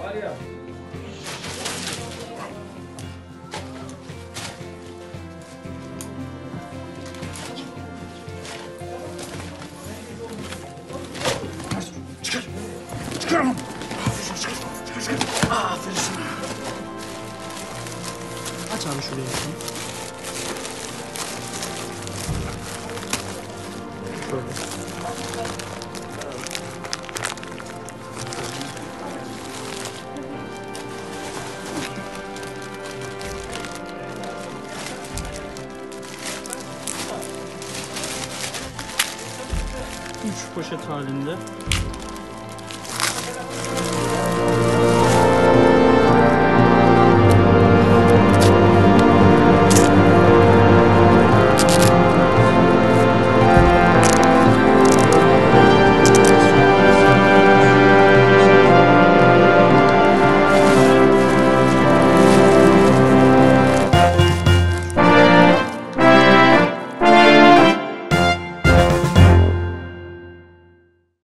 Var ya. Çıkar. Çıkar onu. Çıkar. Çıkar. Çıkar. Aferin sana. Aç abi şurayı. Şöyle. 3 poşet halinde.